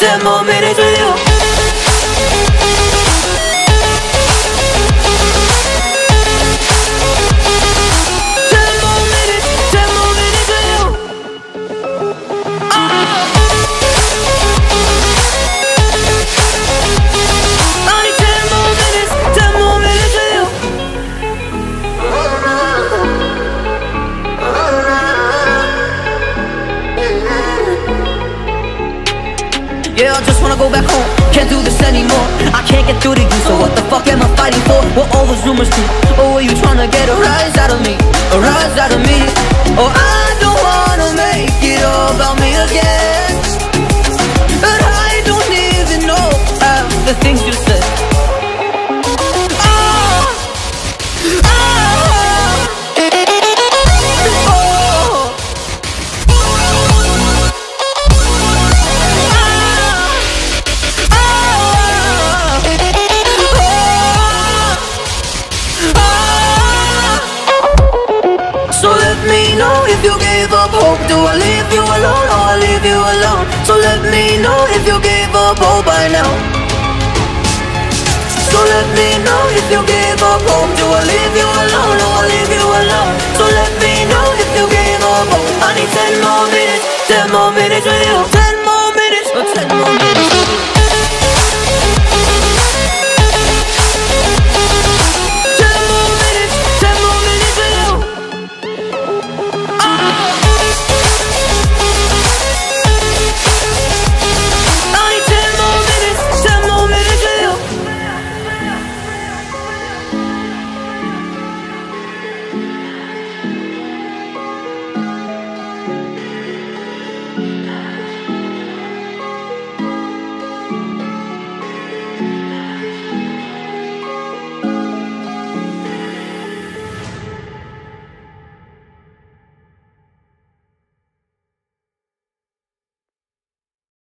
ten more minutes with you I just wanna go back home Can't do this anymore I can't get through to you So what the fuck am I fighting for? What all those rumors do? Oh, or were you trying to get a rise out of me? A rise out of me? Oh, I if you give up hope Do I leave you alone or I leave you alone? So let me know if you give up hope by now. So let me know if you give up hope Do I leave you alone or I leave you alone? So let me know if you give up hope. I need ten more minutes, ten more minutes with you